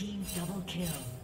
Team double kill.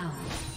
Down.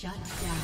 Shut down.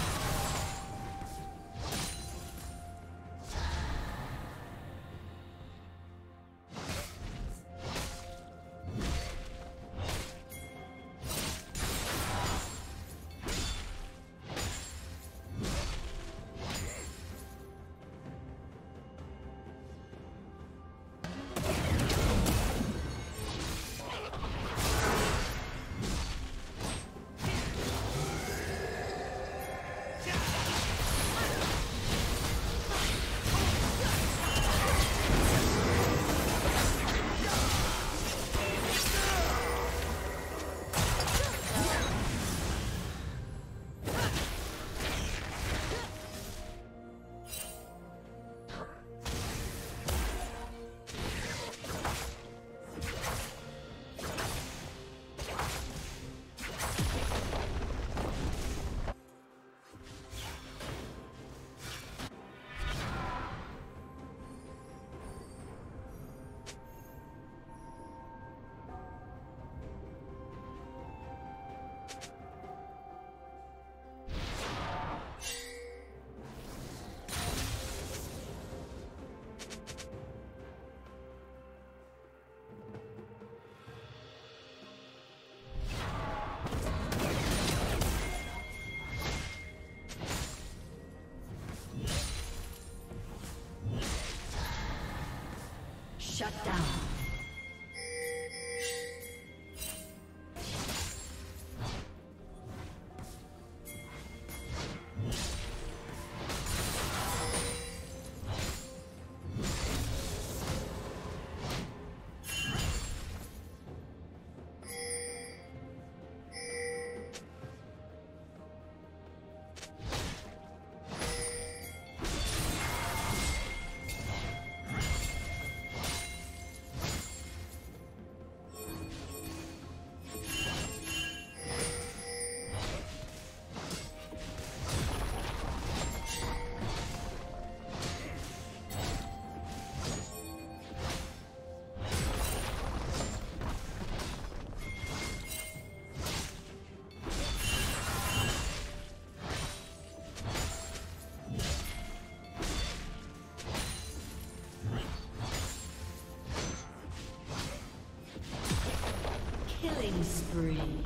Shut down. Killing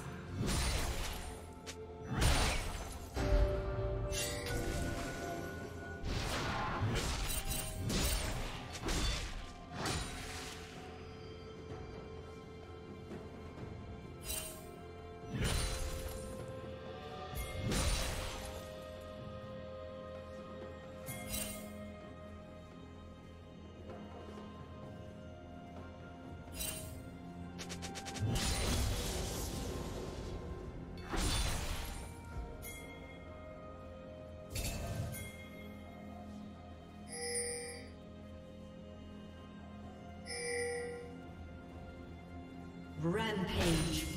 Rampage.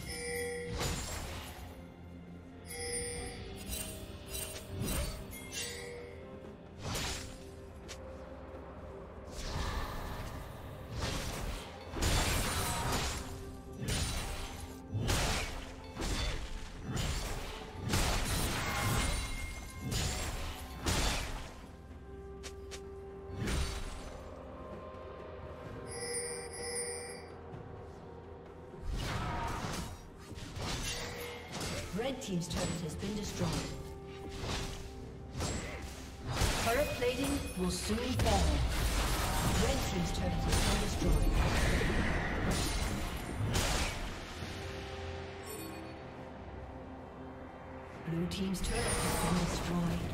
Team's turret has been destroyed. Turret plating will soon fall. Red Team's turret has been destroyed. Blue Team's turret has been destroyed.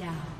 down.